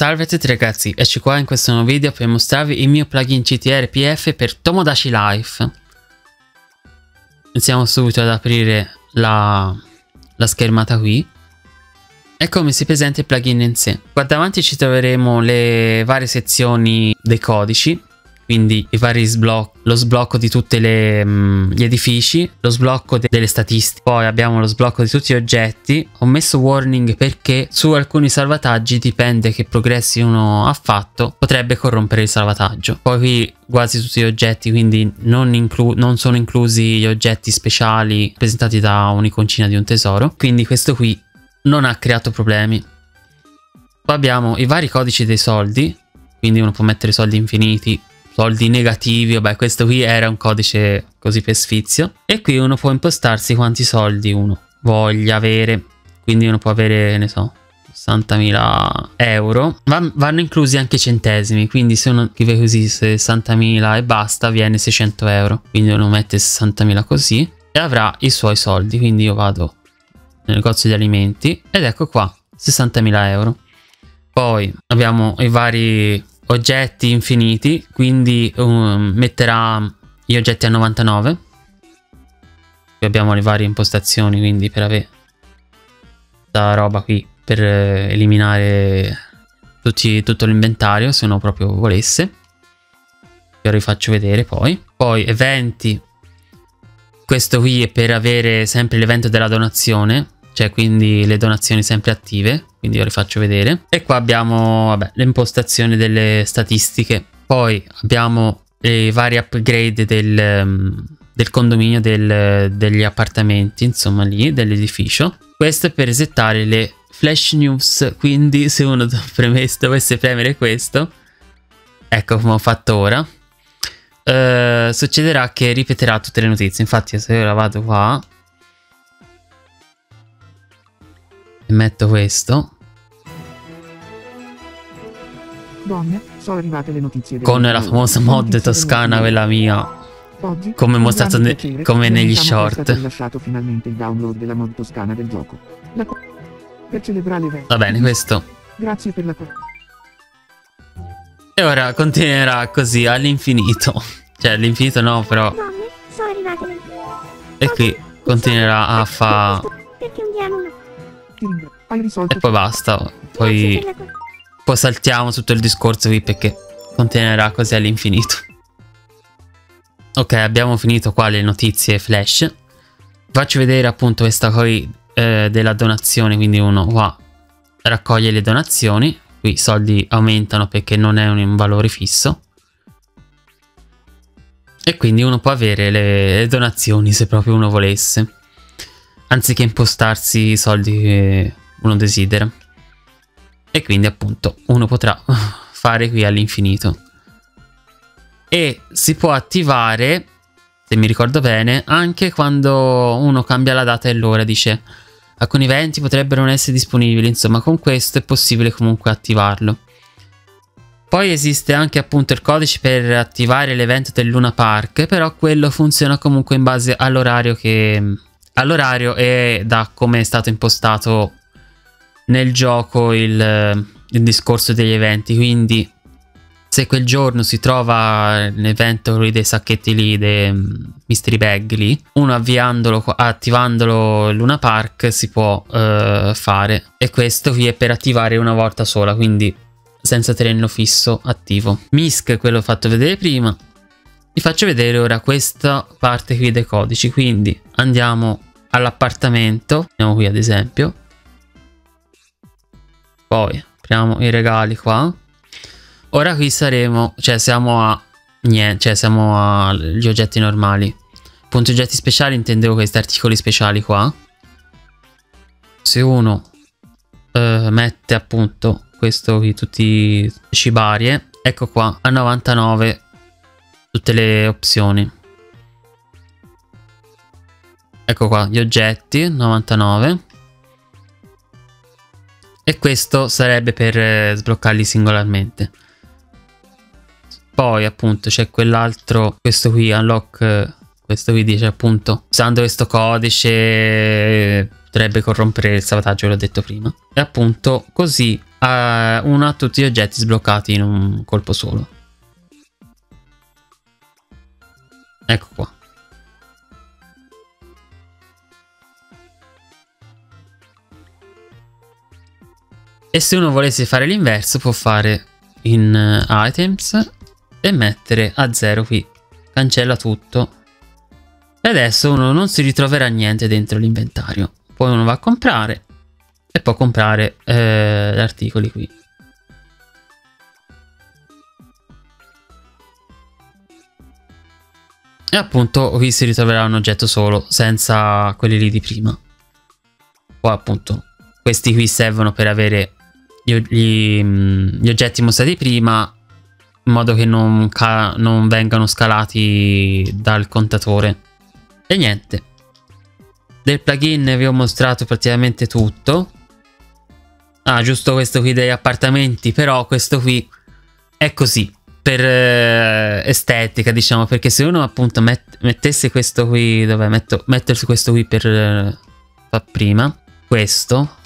Salve a tutti ragazzi, ecco qua in questo nuovo video per mostrarvi il mio plugin CTR PF per Tomodachi Life. Iniziamo subito ad aprire la, la schermata qui. E come si presenta il plugin in sé. Qua davanti ci troveremo le varie sezioni dei codici quindi i vari sblocchi, lo sblocco di tutti mm, gli edifici, lo sblocco de delle statistiche, poi abbiamo lo sblocco di tutti gli oggetti. Ho messo warning perché su alcuni salvataggi dipende che progressi uno ha fatto, potrebbe corrompere il salvataggio. Poi qui quasi tutti gli oggetti, quindi non, non sono inclusi gli oggetti speciali presentati da un'iconcina di un tesoro, quindi questo qui non ha creato problemi. Poi abbiamo i vari codici dei soldi, quindi uno può mettere soldi infiniti soldi negativi, vabbè questo qui era un codice così per sfizio. E qui uno può impostarsi quanti soldi uno voglia avere, quindi uno può avere, ne so, 60.000 euro, Va, vanno inclusi anche centesimi, quindi se uno scrive così 60.000 e basta viene 600 euro, quindi uno mette 60.000 così e avrà i suoi soldi, quindi io vado nel negozio di alimenti ed ecco qua 60.000 euro. Poi abbiamo i vari oggetti infiniti, quindi um, metterà gli oggetti a 99. Qui abbiamo le varie impostazioni, quindi per avere questa roba qui per eliminare tutti, tutto l'inventario se uno proprio volesse. Vi rifaccio vedere poi. Poi eventi. Questo qui è per avere sempre l'evento della donazione, cioè quindi le donazioni sempre attive quindi io le faccio vedere. E qua abbiamo vabbè, le impostazioni delle statistiche. Poi abbiamo i vari upgrade del, mm, del condominio del, degli appartamenti insomma lì dell'edificio. Questo è per resettare le flash news. Quindi se uno dovesse premere questo ecco come ho fatto ora. Uh, succederà che ripeterà tutte le notizie. Infatti se ora vado qua metto questo. Donne, sono arrivate le notizie con la famosa mod toscana quella mia. Oggi, come mostrato ne come negli short. rilasciato finalmente il download della mod toscana del gioco. La per celebrare l'evento. Va bene questo. Grazie per la e ora continuerà così all'infinito. Cioè all'infinito no però Donne, sono arrivate le e qui continuerà a fa e poi basta poi poi saltiamo tutto il discorso qui perché continuerà così all'infinito. Ok abbiamo finito qua le notizie flash. Faccio vedere appunto questa qui eh, della donazione quindi uno qua raccoglie le donazioni qui i soldi aumentano perché non è un valore fisso. E quindi uno può avere le, le donazioni se proprio uno volesse anziché impostarsi i soldi che uno desidera. E quindi appunto uno potrà fare qui all'infinito. E si può attivare, se mi ricordo bene, anche quando uno cambia la data e l'ora, dice alcuni eventi potrebbero non essere disponibili, insomma con questo è possibile comunque attivarlo. Poi esiste anche appunto il codice per attivare l'evento del Luna Park, però quello funziona comunque in base all'orario che all'orario e da come è stato impostato nel gioco il, il, discorso degli eventi. Quindi, se quel giorno si trova l'evento dei sacchetti lì, dei mystery bag lì, uno avviandolo, attivandolo Luna Park si può uh, fare. E questo qui è per attivare una volta sola, quindi senza tenerlo fisso attivo. Misk, quello fatto vedere prima. Vi faccio vedere ora questa parte qui dei codici, quindi andiamo all'appartamento, andiamo qui ad esempio, poi apriamo i regali qua, ora qui saremo, cioè siamo a niente, cioè siamo agli oggetti normali, punti oggetti speciali intendevo questi articoli speciali qua, se uno eh, mette appunto questo qui, tutti cibarie, ecco qua, a 99 tutte le opzioni. Ecco qua, gli oggetti, 99. E questo sarebbe per eh, sbloccarli singolarmente. Poi appunto c'è quell'altro, questo qui, unlock, questo qui dice appunto, usando questo codice potrebbe corrompere il salvataggio, l'ho detto prima. E appunto così uh, uno a tutti gli oggetti sbloccati in un colpo solo. Ecco qua. E se uno volesse fare l'inverso può fare in uh, items e mettere a zero qui. Cancella tutto. E adesso uno non si ritroverà niente dentro l'inventario. Poi uno va a comprare e può comprare eh, gli articoli qui. E appunto qui si ritroverà un oggetto solo senza quelli lì di prima. Poi appunto questi qui servono per avere gli, gli, gli oggetti mostrati prima in modo che non, non vengano scalati dal contatore. E niente. Del plugin vi ho mostrato praticamente tutto. Ah, giusto questo qui degli appartamenti, però questo qui è così, per eh, estetica, diciamo, perché se uno appunto met mettesse questo qui, dove metto, mettersi questo qui per eh, prima, questo,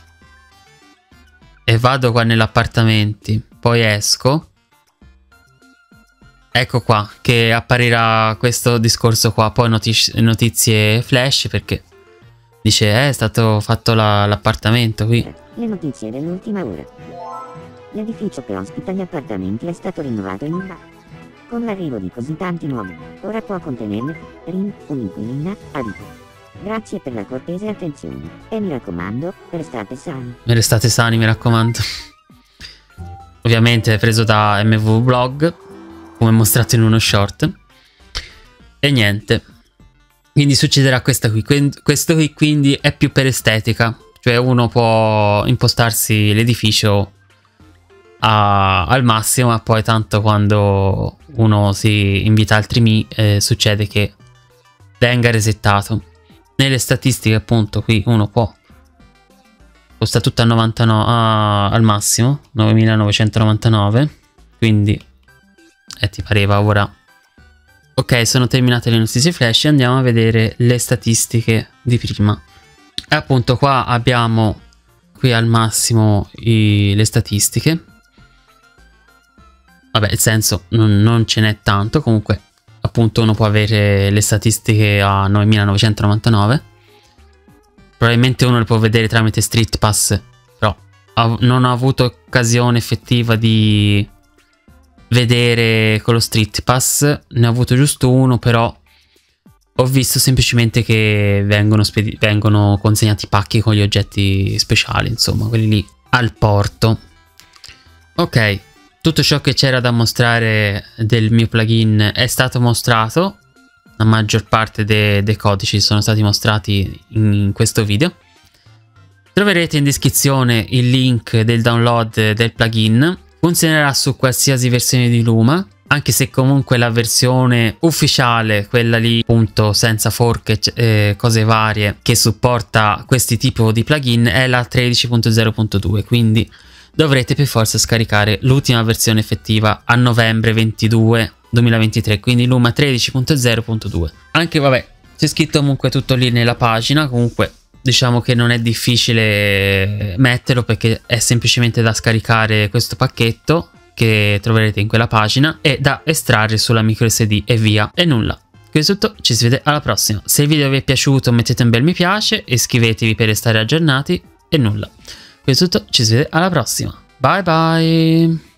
e vado qua nell'appartamenti, poi esco, ecco qua, che apparirà questo discorso qua, poi notizie, notizie flash, perché dice, eh, è stato fatto l'appartamento qui. Le notizie dell'ultima ora. L'edificio che ospita gli appartamenti è stato rinnovato in un bar. Con l'arrivo di così tanti nuovi, ora può contenerne RIN, un'inquilina, adito. Grazie per la cortese attenzione. E mi raccomando, restate sani. Restate sani, mi raccomando. Ovviamente è preso da MV Blog, come mostrato in uno short. E niente. Quindi succederà questo qui. Questo qui quindi è più per estetica. Cioè uno può impostarsi l'edificio al massimo, ma poi tanto quando uno si invita altri mi eh, succede che venga resettato. Nelle statistiche appunto qui uno può costa tutto a 99 ah, al massimo 9999 quindi eh, ti pareva ora ok sono terminate le notizie flash andiamo a vedere le statistiche di prima e appunto qua abbiamo qui al massimo i, le statistiche. Vabbè, il senso non, non ce n'è tanto, comunque appunto uno può avere le statistiche a 9999. Probabilmente uno le può vedere tramite Street Pass, però non ho avuto occasione effettiva di vedere con lo Street Pass, ne ho avuto giusto uno, però ho visto semplicemente che vengono, vengono consegnati pacchi con gli oggetti speciali, insomma, quelli lì al porto. Ok, tutto ciò che c'era da mostrare del mio plugin è stato mostrato. La maggior parte de dei codici sono stati mostrati in questo video. Troverete in descrizione il link del download del plugin. Funzionerà su qualsiasi versione di Luma anche se comunque la versione ufficiale, quella lì appunto senza fork e eh, cose varie che supporta questi tipi di plugin è la 13.0.2 quindi dovrete per forza scaricare l'ultima versione effettiva a novembre 22 2023 quindi Luma 13.0.2 anche vabbè c'è scritto comunque tutto lì nella pagina comunque diciamo che non è difficile metterlo perché è semplicemente da scaricare questo pacchetto che troverete in quella pagina e da estrarre sulla micro SD e via e nulla. Questo è tutto, ci si vede alla prossima. Se il video vi è piaciuto mettete un bel mi piace, iscrivetevi per restare aggiornati e nulla. Questo è tutto, ci si vede alla prossima. Bye bye!